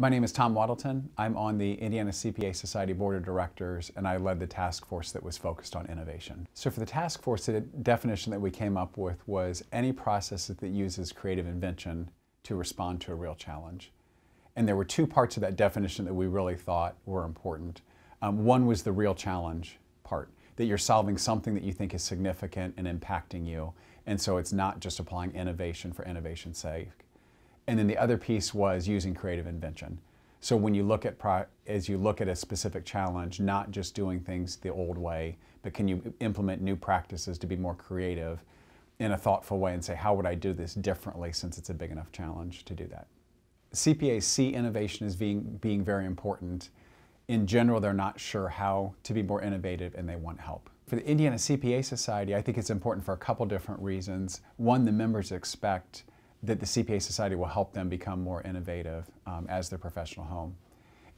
My name is Tom Wadelton. I'm on the Indiana CPA Society Board of Directors and I led the task force that was focused on innovation. So for the task force, the definition that we came up with was any process that uses creative invention to respond to a real challenge. And there were two parts of that definition that we really thought were important. Um, one was the real challenge part, that you're solving something that you think is significant and impacting you. And so it's not just applying innovation for innovation's sake. And then the other piece was using creative invention. So when you look at, as you look at a specific challenge, not just doing things the old way, but can you implement new practices to be more creative in a thoughtful way and say, how would I do this differently since it's a big enough challenge to do that? CPAs see innovation as being, being very important. In general, they're not sure how to be more innovative and they want help. For the Indiana CPA Society, I think it's important for a couple different reasons. One, the members expect that the CPA Society will help them become more innovative um, as their professional home.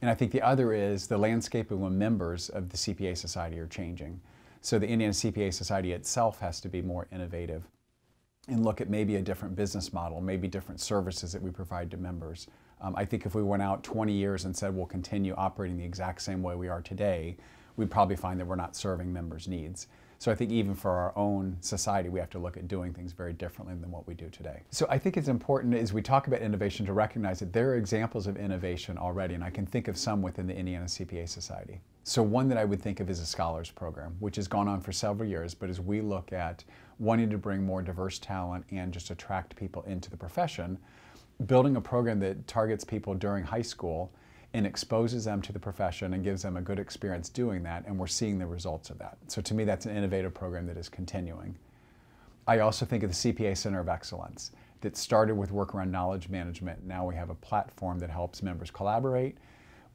And I think the other is the landscape of when members of the CPA Society are changing. So the Indiana CPA Society itself has to be more innovative and look at maybe a different business model, maybe different services that we provide to members. Um, I think if we went out 20 years and said we'll continue operating the exact same way we are today, we'd probably find that we're not serving members' needs. So I think even for our own society, we have to look at doing things very differently than what we do today. So I think it's important as we talk about innovation to recognize that there are examples of innovation already, and I can think of some within the Indiana CPA Society. So one that I would think of is a scholars program, which has gone on for several years, but as we look at wanting to bring more diverse talent and just attract people into the profession, building a program that targets people during high school and exposes them to the profession and gives them a good experience doing that, and we're seeing the results of that. So to me, that's an innovative program that is continuing. I also think of the CPA Center of Excellence that started with work around knowledge management. Now we have a platform that helps members collaborate.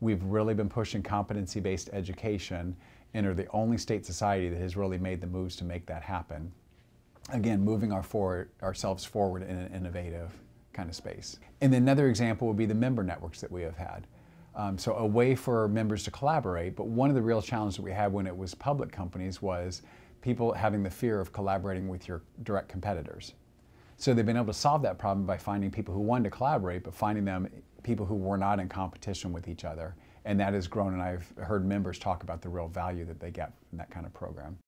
We've really been pushing competency-based education and are the only state society that has really made the moves to make that happen. Again, moving our forward, ourselves forward in an innovative kind of space. And then another example would be the member networks that we have had. Um, so a way for members to collaborate, but one of the real challenges that we had when it was public companies was people having the fear of collaborating with your direct competitors. So they've been able to solve that problem by finding people who wanted to collaborate, but finding them people who were not in competition with each other. And that has grown, and I've heard members talk about the real value that they get from that kind of program.